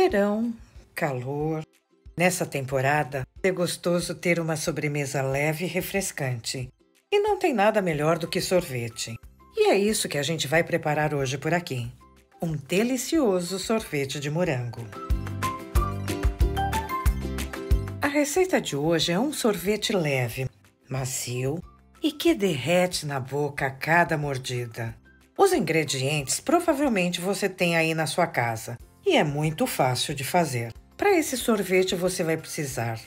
Verão, calor. Nessa temporada, é gostoso ter uma sobremesa leve e refrescante. E não tem nada melhor do que sorvete. E é isso que a gente vai preparar hoje por aqui. Um delicioso sorvete de morango. A receita de hoje é um sorvete leve, macio e que derrete na boca a cada mordida. Os ingredientes provavelmente você tem aí na sua casa e é muito fácil de fazer. Para esse sorvete você vai precisar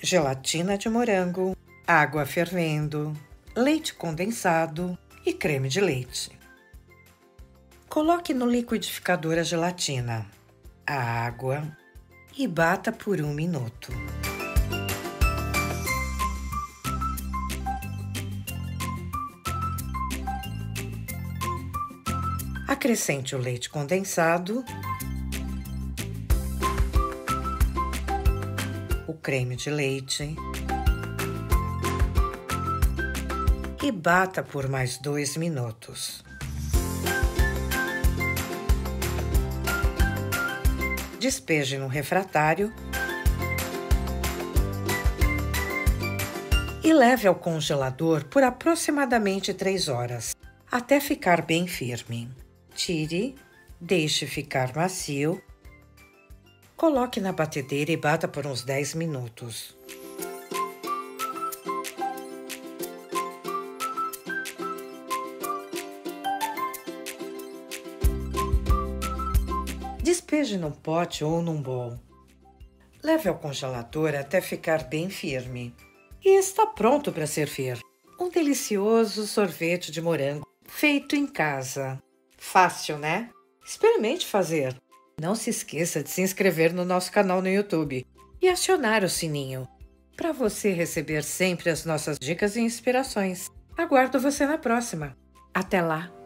gelatina de morango, água fervendo, leite condensado e creme de leite. Coloque no liquidificador a gelatina, a água e bata por um minuto. Acrescente o leite condensado, o creme de leite e bata por mais dois minutos. Despeje no refratário e leve ao congelador por aproximadamente 3 horas, até ficar bem firme. Tire, deixe ficar macio, coloque na batedeira e bata por uns 10 minutos. Despeje num pote ou num bowl. Leve ao congelador até ficar bem firme. E está pronto para servir. Um delicioso sorvete de morango feito em casa. Fácil, né? Experimente fazer. Não se esqueça de se inscrever no nosso canal no YouTube e acionar o sininho para você receber sempre as nossas dicas e inspirações. Aguardo você na próxima. Até lá!